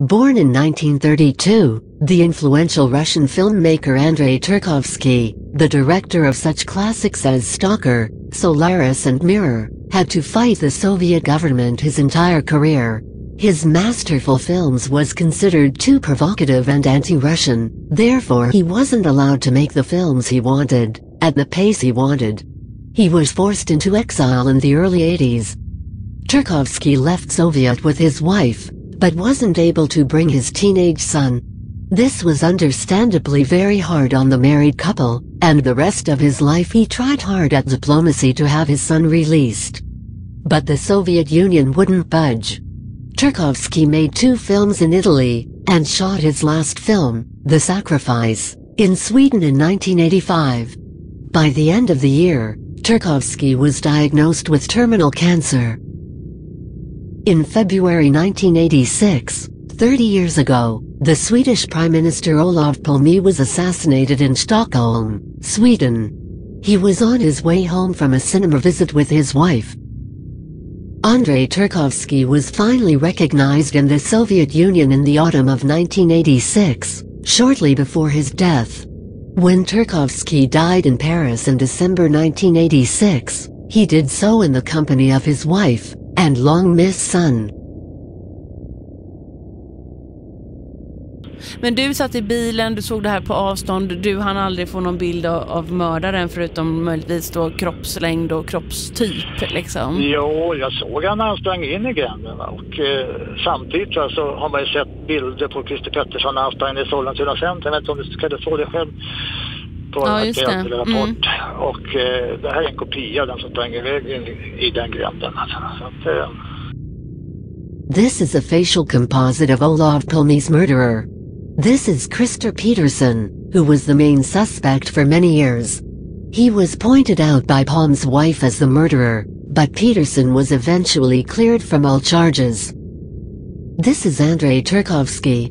Born in 1932, the influential Russian filmmaker Andrei Tarkovsky, the director of such classics as Stalker, Solaris and Mirror, had to fight the Soviet government his entire career. His masterful films was considered too provocative and anti-Russian, therefore he wasn't allowed to make the films he wanted, at the pace he wanted. He was forced into exile in the early 80s. Tarkovsky left Soviet with his wife, but wasn't able to bring his teenage son. This was understandably very hard on the married couple, and the rest of his life he tried hard at diplomacy to have his son released. But the Soviet Union wouldn't budge. Tarkovsky made two films in Italy, and shot his last film, The Sacrifice, in Sweden in 1985. By the end of the year, Tarkovsky was diagnosed with terminal cancer. In February 1986, 30 years ago, the Swedish Prime Minister Olof Palme was assassinated in Stockholm, Sweden. He was on his way home from a cinema visit with his wife. Andrei Tarkovsky was finally recognized in the Soviet Union in the autumn of 1986, shortly before his death. When Tarkovsky died in Paris in December 1986, he did so in the company of his wife, and long-missed son. Men du satt i bilen, du såg det här på avstånd, du hann aldrig få någon bild av, av mördaren förutom möjligtvis då kroppslängd och kroppstyp liksom? Jo, jag såg han när han sprang in i gränden och eh, samtidigt så har man ju sett bilder på Christer Pettersson när han sprang in i Sollentuna centrum. Jag vet inte om du ska få det själv på ja, just Aktuellt eller Rapport. Mm. Och eh, det här är en kopia av den som sprang iväg i, i den gränden. Alltså. Att, eh. This is a facial composite of Olof Palme's murderer. This is Christer Pettersson, who was the main suspect for many years. He was pointed out by Palme's wife as the murderer, but Pettersson was eventually cleared from all charges. This is Andrei Tarkovsky,